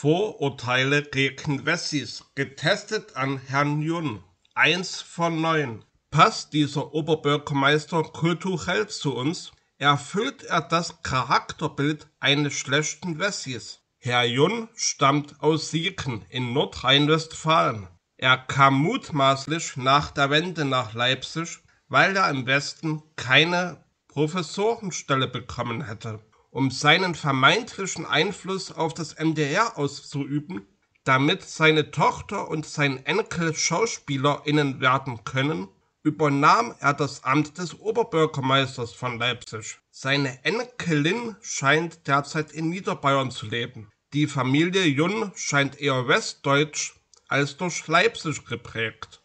Vorurteile gegen Wessis, getestet an Herrn Jun. Eins von neun. Passt dieser Oberbürgermeister kulturell zu uns? Erfüllt er das Charakterbild eines schlechten Wessis? Herr Jun stammt aus Siegen in Nordrhein-Westfalen. Er kam mutmaßlich nach der Wende nach Leipzig, weil er im Westen keine Professorenstelle bekommen hätte um seinen vermeintlichen Einfluss auf das MDR auszuüben, damit seine Tochter und sein Enkel SchauspielerInnen werden können, übernahm er das Amt des Oberbürgermeisters von Leipzig. Seine Enkelin scheint derzeit in Niederbayern zu leben. Die Familie Jun scheint eher westdeutsch als durch Leipzig geprägt